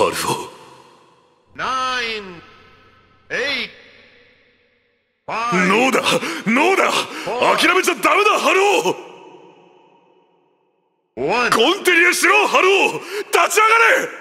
春夫ノーだノーだ諦めちゃダメだ春ルオコンテリアしろ春オ立ち上がれ。